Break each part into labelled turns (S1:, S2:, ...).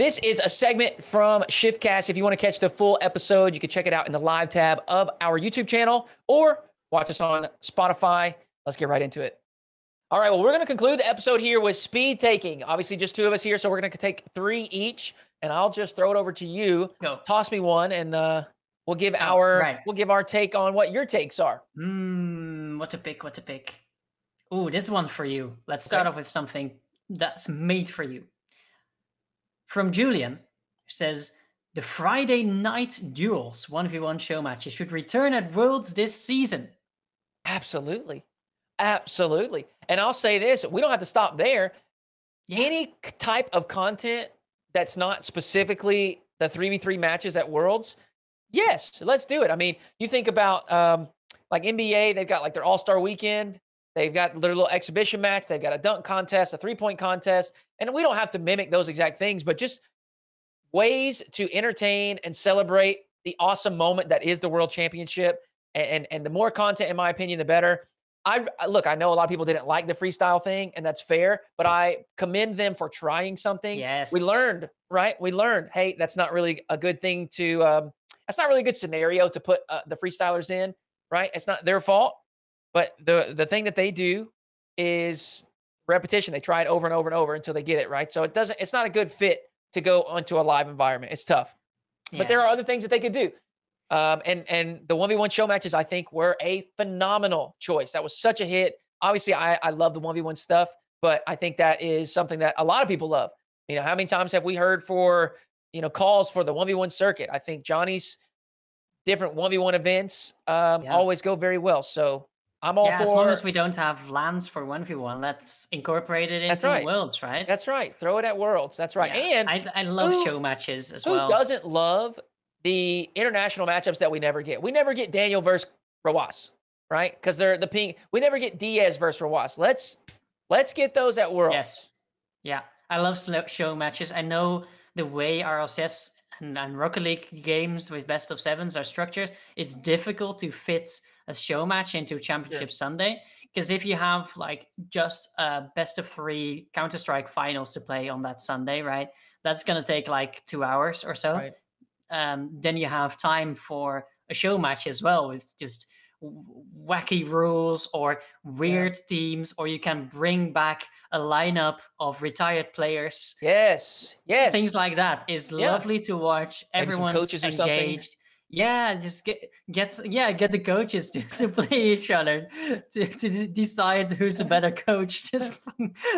S1: This is a segment from Shiftcast. If you want to catch the full episode, you can check it out in the live tab of our YouTube channel or watch us on Spotify. Let's get right into it. All right, well, we're going to conclude the episode here with speed taking. Obviously, just two of us here, so we're going to take three each, and I'll just throw it over to you.
S2: Go.
S1: Toss me one, and uh, we'll give our
S2: right.
S1: we'll give our take on what your takes are.
S2: Hmm, what to pick? What to pick? Ooh, this one for you. Let's start
S1: Okay.
S2: off with something that's made for you. From Julian, says the Friday night duels 1v1 show matches should return at Worlds this season.
S1: Absolutely, absolutely. And I'll say this: we don't have to stop there.
S2: Yeah.
S1: any type of content that's not specifically the 3v3 matches at worlds yes let's do it i mean you think about um, like nba they've got like their all-star weekend they've got their little exhibition match they've got a dunk contest a three-point contest and we don't have to mimic those exact things but just ways to entertain and celebrate the awesome moment that is the world championship and and, and the more content in my opinion the better I I- look. I know a lot of people didn't like the freestyle thing, and that's fair. But I commend them for trying something.
S2: Yes.
S1: we learned, right? We learned. Hey, that's not really a good thing to. Um, that's not really a good scenario to put uh, the freestylers in, right? It's not their fault, but the the thing that they do is repetition. They try it over and over and over until they get it right. So it doesn't. It's not a good fit to go onto a live environment. It's tough. But there are other things that they could do. Um, and and the one v one show matches I think were a phenomenal choice. That was such a hit. Obviously, I I love the one v one stuff, but I think that is something that a lot of people love. You know, how many times have we heard for you know calls for the one v one circuit? I think Johnny's different one v one events um,
S2: Yeah.
S1: always go very well. So I'm all
S2: yeah,
S1: for.
S2: as long as we don't have LANs for 1v1, let's incorporate it
S1: That's
S2: into
S1: right.
S2: Worlds, right?
S1: that's right. Throw it at Worlds. That's right.
S2: Yeah.
S1: And
S2: I, I love
S1: who-
S2: show matches as
S1: Who
S2: well.
S1: Who doesn't love the international matchups that we never get? We never get Daniel versus Rawas, right? Because they're the ping. We never get Diaz versus Rawas. Let's let's get those at worlds.
S2: Yes. Yeah. I love show matches. I know the way RLCS and, and Rocket League games with best of sevens are structured, it's difficult to fit a show match into Championship Sunday. Because if you have like just a best of three Counter Strike finals to play on that Sunday, right? That's going to take like two hours or so.
S1: Right.
S2: Um, then you have time for a show match as well with just wacky rules or weird teams, or you can bring back a lineup of retired players.
S1: Yes. Yes.
S2: Things like that is
S1: Yeah.
S2: lovely to watch. Everyone's
S1: coaches or something.
S2: engaged. Yeah, just get get yeah, get the coaches to, to play each other to, to decide who's a better coach. Just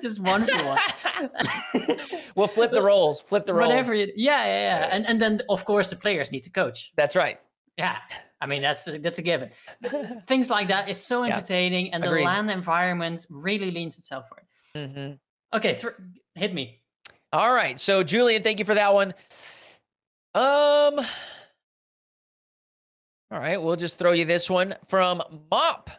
S2: just one for one.
S1: we'll flip the roles. Flip the roles.
S2: Whatever. it- yeah, yeah, yeah.
S1: Yeah.
S2: And and then of course the players need to coach.
S1: That's right.
S2: Yeah, I mean that's a- that's a given. Things like that is so
S1: Yeah,
S2: entertaining, and
S1: agreed.
S2: the LAN environment really leans itself for it.
S1: Mhm.
S2: Okay, thr hit me.
S1: All right. So Julian, thank you for that one. Um. All right, we'll just throw you this one from Mop.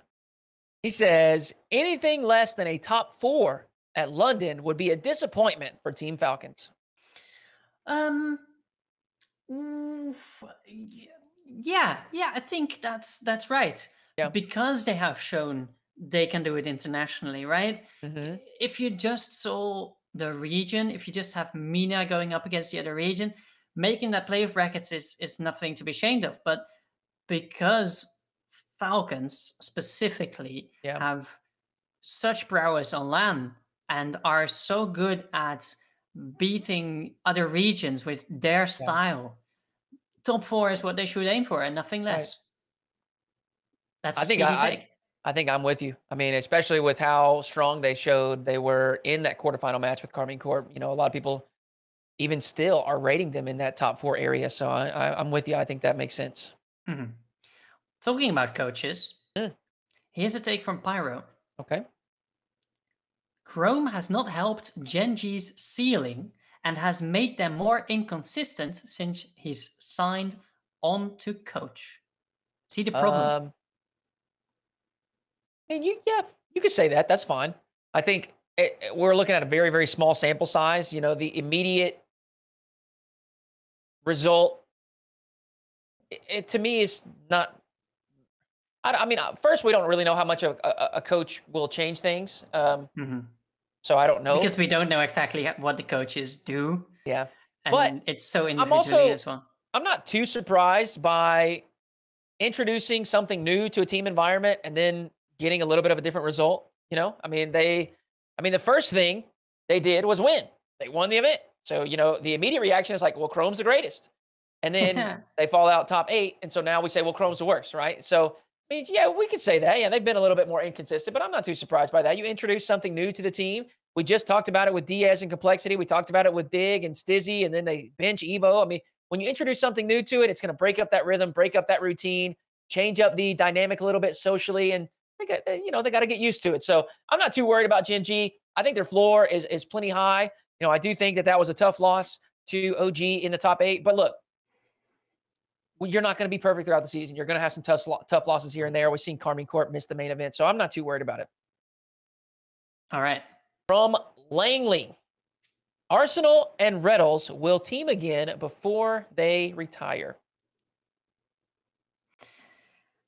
S1: He says anything less than a top four at London would be a disappointment for Team Falcons.
S2: Um, yeah, yeah, I think that's that's right.
S1: Yeah.
S2: Because they have shown they can do it internationally, right?
S1: Mhm.
S2: If you just saw the region, if you just have MENA going up against the other region, making that playoff brackets is is nothing to be ashamed of. But because Falcons specifically
S1: Yeah.
S2: have such prowess on LAN and are so good at beating other regions with their style, top four is what they should aim for and nothing
S1: Right.
S2: less. That's
S1: I think I- I- I think I'm with you. I mean, especially with how strong they showed they were in that quarterfinal match with Karmine Corp. You know, a lot of people even still are rating them in that top four area. So I, I, I'm with you. I think that makes sense.
S2: Mhm. Talking about coaches,
S1: Mm.
S2: here's a take from Pyro.
S1: Okay.
S2: Chrome has not helped Gen G's ceiling and has made them more inconsistent since he's signed on to coach. See the problem?
S1: Um, I mean, you yeah, you could say that. That's fine. I think it, it- we're looking at a very very small sample size. You know, the immediate result. It, it to me is not. I, I mean, uh, first we don't really know how much a, a, a coach will change things. Um,
S2: Mhm.
S1: so I don't know.
S2: Because we don't know exactly what the coaches do.
S1: yeah,
S2: and
S1: But
S2: it's so
S1: I'm
S2: individually
S1: also
S2: as well.
S1: I'm not too surprised by introducing something new to a team environment and then getting a little bit of a different result. You know, I mean, they, I mean, the first thing they did was win. They won the event. So, you know, the immediate reaction is like, well, Chrome's the greatest. And then they fall out top eight. And so now we say, well, Chrome's the worst, right? So, I mean, yeah, we could say that. Yeah, they've been a little bit more inconsistent, but I'm not too surprised by that. You introduce something new to the team. We just talked about it with Diaz and complexity. We talked about it with Dig and Stizzy, and then they bench Evo. I mean, when you introduce something new to it, it's going to break up that rhythm, break up that routine, change up the dynamic a little bit socially, and they got, you know, they got to get used to it. So I'm not too worried about Gen G. I think their floor is is plenty high. You know, I do think that that was a tough loss to OG in the top eight. But look, you're not going to be perfect throughout the season. You're going to have some tough tough losses here and there. We've seen Karmine Corp miss the main event, so I'm not too worried about it.
S2: All right.
S1: From Langley, Arsenal and Retals will team again before they retire.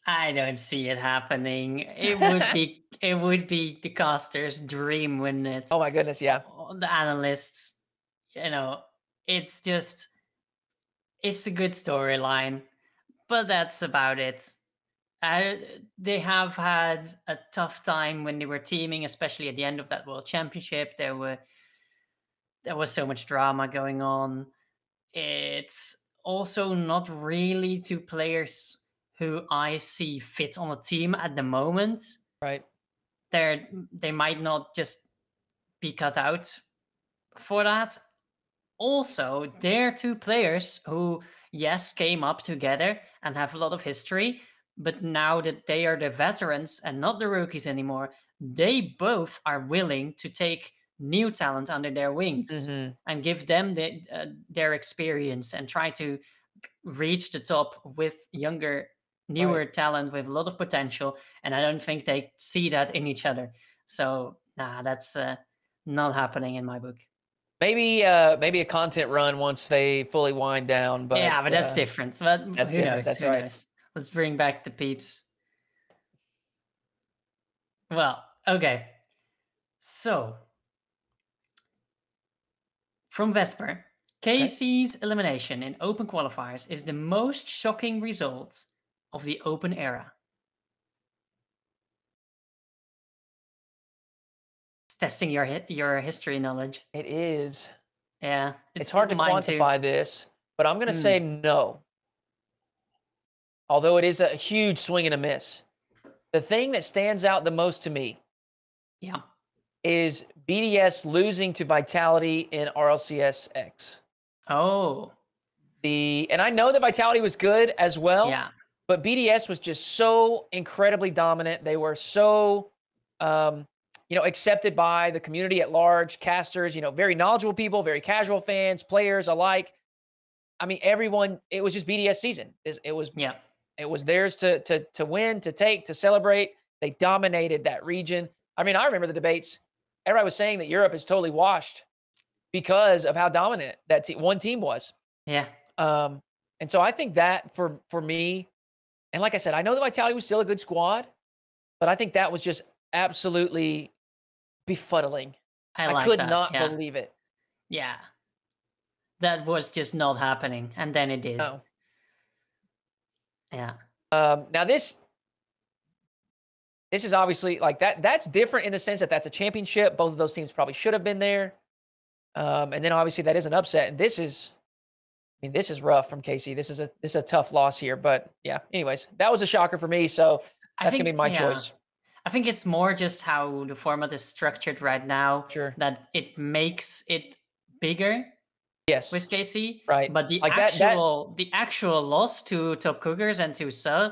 S2: I don't see it happening. It would be it would be the caster's dream, wouldn't it?
S1: Oh my goodness, yeah.
S2: The analysts, you know, it's just it's a good storyline, but that's about it. I, they have had a tough time when they were teaming, especially at the end of that World Championship. There were there was so much drama going on. It's also not really two players who I see fit on a team at the moment.
S1: Right.
S2: They're they might not just be cut out for that. Also, they're two players who, yes, came up together and have a lot of history, but now that they are the veterans and not the rookies anymore, they both are willing to take new talent under their wings
S1: Mhm.
S2: and give them the, uh, their experience and try to reach the top with younger, newer talent with a lot of potential. And I don't think they see that in each other. So, nah, that's uh, not happening in my book.
S1: Maybe uh maybe a content run once they fully wind down, but
S2: yeah, but that's
S1: uh,
S2: different. But
S1: that's
S2: who
S1: different,
S2: knows?
S1: that's
S2: Who
S1: right.
S2: knows? Let's bring back the peeps. Well, okay. So, from Vesper, KC's elimination in open qualifiers is the most shocking result of the open era. Testing your your history knowledge.
S1: It is.
S2: Yeah,
S1: It's, hard to
S2: mine too.
S1: quantify this, but I'm going to
S2: Hmm.
S1: say no. Although it is a huge swing and a miss. The thing that stands out the most to me
S2: Yeah.
S1: is BDS losing to Vitality in RLCS X.
S2: Oh,
S1: The and I know that Vitality was good as well.
S2: yeah.
S1: but BDS was just so incredibly dominant. They were so, um, you know, accepted by the community at large, casters, you know, very knowledgeable people, very casual fans, players alike. I mean, everyone. It was just BDS season. It, it was
S2: Yeah.
S1: it was theirs to to to win, to take, to celebrate. They dominated that region. I mean, I remember the debates. Everybody was saying that Europe is totally washed because of how dominant that te- one team was.
S2: Yeah.
S1: Um, and so I think that for for me, and like I said, I know that Vitality was still a good squad, but I think that was just absolutely befuddling.
S2: I,
S1: I, could
S2: that.
S1: not
S2: yeah.
S1: believe it.
S2: Yeah. That was just not happening. And then it did.
S1: No.
S2: Yeah.
S1: Um, now this this is obviously like that. That's different in the sense that that's a championship. Both of those teams probably should have been there. Um, and then obviously that is an upset. And this is, I mean, this is rough from KC. This is a this is a tough loss here. But yeah, anyways, that was a shocker for me. So
S2: I
S1: that's
S2: think,
S1: gonna be my
S2: yeah.
S1: choice.
S2: I think it's more just how the format is structured right now
S1: Sure.
S2: that it makes it bigger
S1: Yes.
S2: with KC.
S1: Right.
S2: But the
S1: Like that- that-
S2: actual the actual loss to Top Cougars and to Suh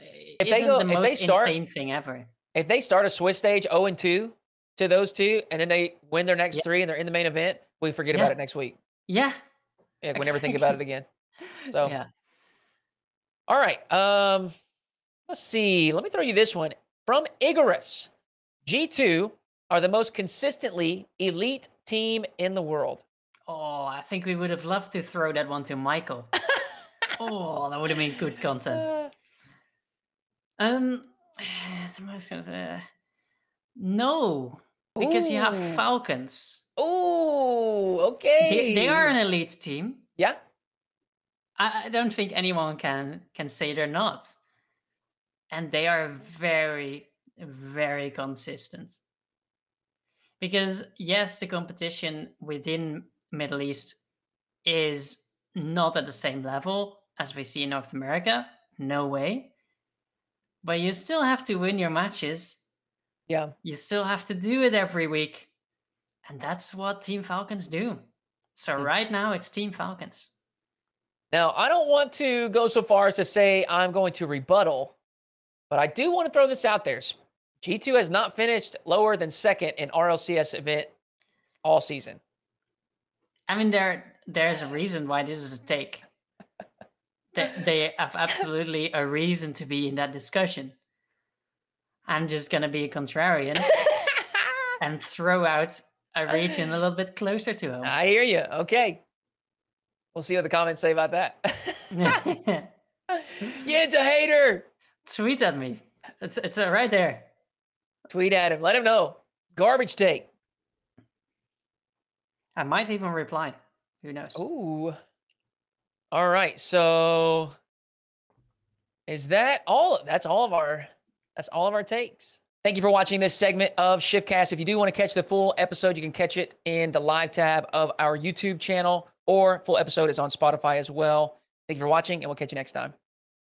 S1: If they
S2: isn't
S1: go-
S2: the
S1: if they
S2: most
S1: start-
S2: insane thing ever.
S1: if they start a Swiss stage 0 and 2 to those two, and then they win their next
S2: Yeah.
S1: three and they're in the main event, we forget
S2: Yeah.
S1: about it next week.
S2: Yeah.
S1: Yeah, we never think about it again. So
S2: yeah.
S1: all right. Um, let's see. Let me throw you this one from Icarus. G2 are the most consistently elite team in the world.
S2: Oh, I think we would have loved to throw that one to Michael. oh, that would have been good content.
S1: Uh,
S2: Um, the most uh, no, because you have Falcons.
S1: Oh, okay.
S2: They, they are an elite team.
S1: Yeah.
S2: I, I don't think anyone can can say they're not. And they are very, very consistent. Because yes, the competition within Middle East is not at the same level as we see in North America. No way. But you still have to win your matches.
S1: Yeah.
S2: You still have to do it every week. And that's what Team Falcons do. So
S1: Mm.
S2: right now it's Team Falcons.
S1: Now, I don't want to go so far as to say I'm going to rebuttal, but I do want to throw this out there. G2 has not finished lower than second in RLCS event all season.
S2: I mean, there there's a reason why this is a take. They, they have absolutely a reason to be in that discussion. I'm just gonna be a contrarian and throw out a region a little bit closer to home.
S1: I hear you. Okay. We'll see what the comments say about that. Yin's a hater.
S2: Tweet at me. It's it's uh, right there.
S1: Tweet at him. Let him know. Garbage take.
S2: I might even reply. Who knows?
S1: Ooh. All right. So is that all? That's all of our that's all of our takes. Thank you for watching this segment of Shiftcast. If you do want to catch the full episode, you can catch it in the live tab of our YouTube channel or full episode is on Spotify as well. Thank you for watching and we'll catch you next time.